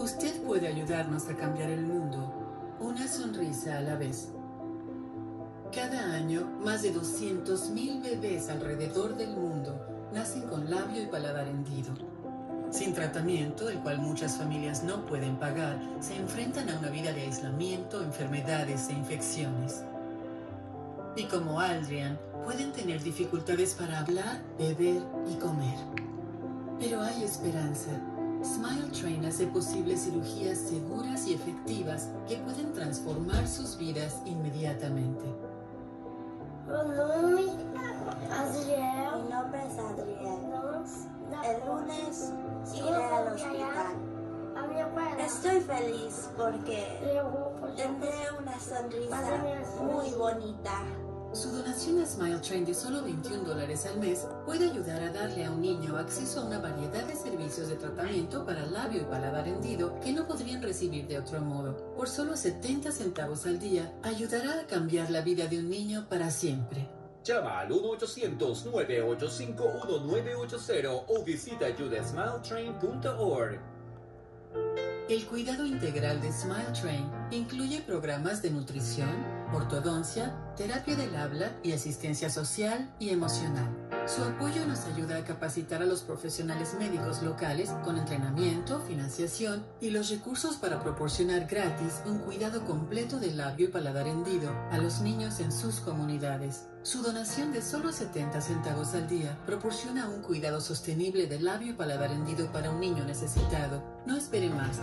Usted puede ayudarnos a cambiar el mundo, una sonrisa a la vez. Cada año, más de 200.000 bebés alrededor del mundo nacen con labio y paladar hendido. Sin tratamiento, el cual muchas familias no pueden pagar, se enfrentan a una vida de aislamiento, enfermedades e infecciones. Y como Adrian, pueden tener dificultades para hablar, beber y comer. Pero hay esperanza. Smile Train hace posibles cirugías seguras y efectivas que pueden transformar sus vidas inmediatamente. Mi Adriel. Mi nombre es Adriel. El lunes iré al hospital. Estoy feliz porque tendré una sonrisa muy bonita. Su donación a Smile Train de solo 21 dólares al mes puede ayudar a darle a un niño acceso a una variedad de servicios de tratamiento para labio y paladar hendido que no podrían recibir de otro modo. Por solo 70 centavos al día, ayudará a cambiar la vida de un niño para siempre. Llama al 1-800-985-1980 o visita ayudasmiletrain.org. El cuidado integral de Smile Train incluye programas de nutrición, ortodoncia, terapia del habla y asistencia social y emocional. Su apoyo nos ayuda a capacitar a los profesionales médicos locales con entrenamiento, financiación y los recursos para proporcionar gratis un cuidado completo del labio y paladar hendido a los niños en sus comunidades. Su donación de solo 70 centavos al día proporciona un cuidado sostenible del labio y paladar hendido para un niño necesitado. No espere más.